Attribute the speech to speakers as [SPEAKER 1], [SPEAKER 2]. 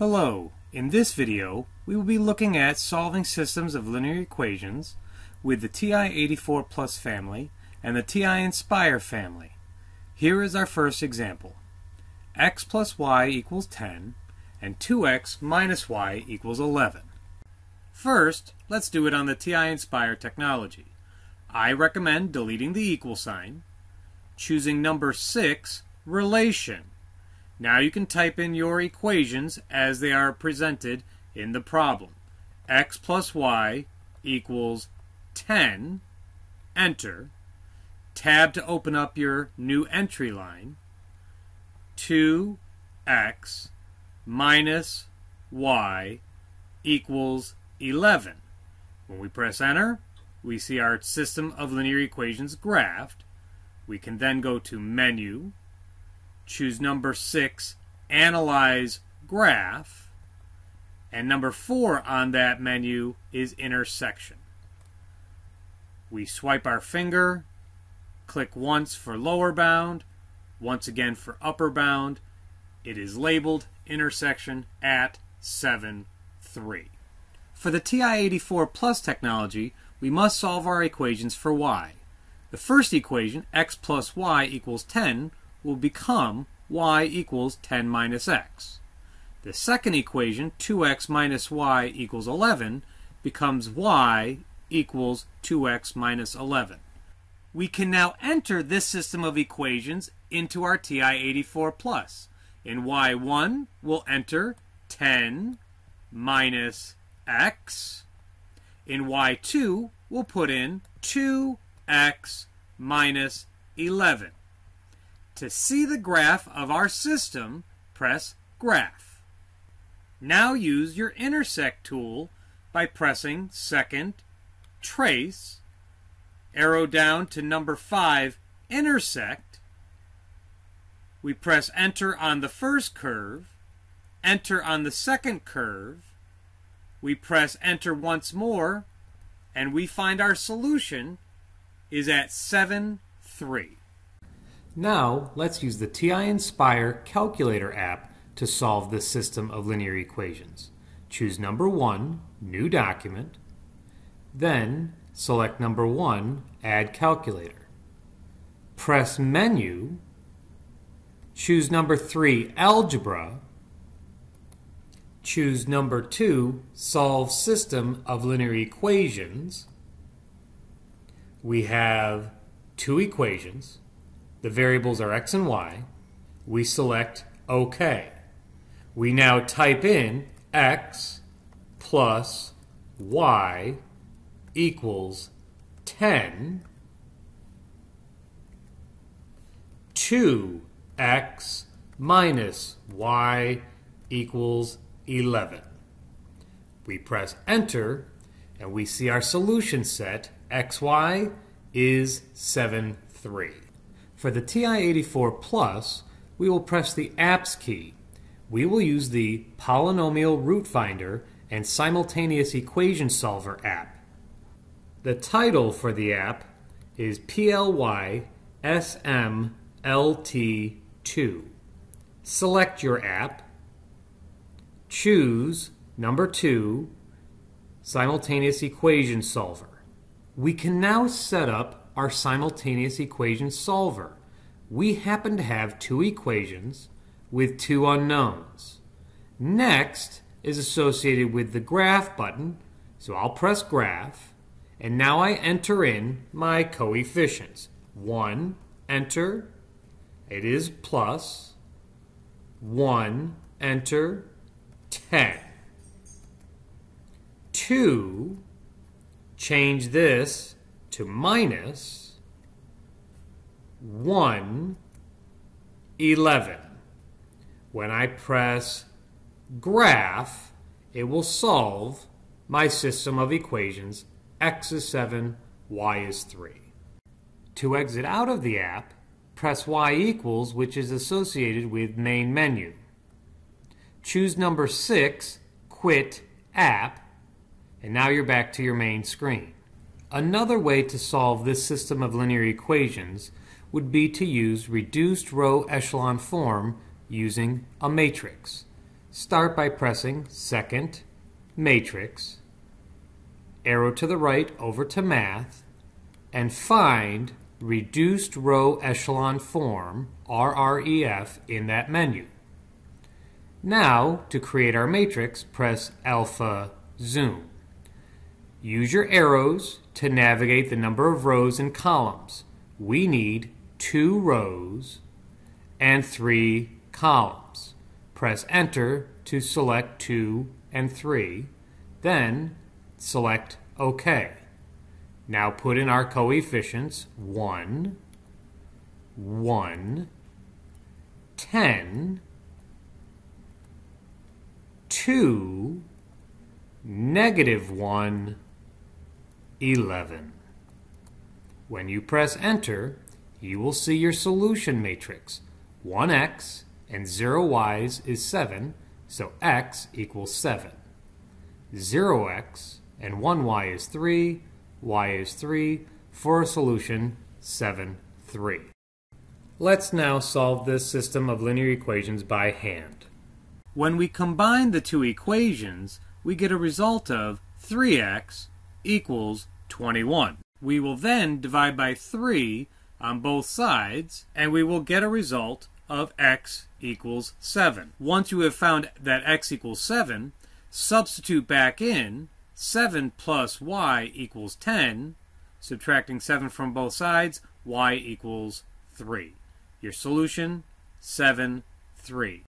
[SPEAKER 1] Hello, in this video we will be looking at solving systems of linear equations with the TI-84 Plus family and the TI-Nspire family. Here is our first example. x plus y equals 10 and 2x minus y equals 11. First, let's do it on the TI-Nspire technology. I recommend deleting the equal sign, choosing number 6, relation, now you can type in your equations as they are presented in the problem. x plus y equals 10. Enter. Tab to open up your new entry line. 2x minus y equals 11. When we press enter, we see our system of linear equations graphed. We can then go to Menu, choose number six, analyze graph, and number four on that menu is intersection. We swipe our finger, click once for lower bound, once again for upper bound. It is labeled intersection at 7, 3. For the TI-84 Plus technology, we must solve our equations for y. The first equation, x plus y equals 10, will become y equals 10 minus x. The second equation, 2x minus y equals 11, becomes y equals 2x minus 11. We can now enter this system of equations into our TI-84 plus. In y1, we'll enter 10 minus x. In y2, we'll put in 2x minus 11. To see the graph of our system, press Graph. Now use your Intersect tool by pressing second, Trace, arrow down to number 5, Intersect. We press Enter on the first curve, Enter on the second curve. We press Enter once more, and we find our solution is at 7, 3. Now, let's use the TI-Nspire Calculator app to solve this system of linear equations. Choose number 1, New Document, then select number 1, Add Calculator. Press Menu, choose number 3, Algebra, choose number 2, Solve System of Linear Equations. We have two equations the variables are x and y. We select OK. We now type in x plus y equals 10 2x minus y equals 11. We press enter and we see our solution set xy is 7, 3. For the TI-84 Plus, we will press the Apps key. We will use the Polynomial Root Finder and Simultaneous Equation Solver app. The title for the app is PLY-SMLT2. Select your app, choose number 2, Simultaneous Equation Solver. We can now set up our simultaneous equation solver. We happen to have two equations with two unknowns. Next is associated with the graph button, so I'll press graph, and now I enter in my coefficients. 1, enter, it is plus, 1, enter, 10. 2, change this to minus 1, 11. When I press graph, it will solve my system of equations x is 7, y is 3. To exit out of the app, press y equals, which is associated with main menu. Choose number 6, quit app, and now you're back to your main screen. Another way to solve this system of linear equations would be to use reduced row echelon form using a matrix. start by pressing second, matrix, arrow to the right over to math, and find reduced row echelon form, RREF, in that menu. Now, to create our matrix, press alpha zoom. Use your arrows to navigate the number of rows and columns. We need two rows and three columns. Press enter to select two and three, then select OK. Now put in our coefficients 1, 1, 10, 2, negative 1, 11. When you press enter, you will see your solution matrix. 1x and 0y's is 7, so x equals 7. 0x and 1y is 3, y is 3, for a solution 7, 3. Let's now solve this system of linear equations by hand. When we combine the two equations, we get a result of 3x equals 21. We will then divide by 3 on both sides, and we will get a result of x equals 7. Once you have found that x equals 7, substitute back in 7 plus y equals 10. Subtracting 7 from both sides, y equals 3. Your solution, 7, 3.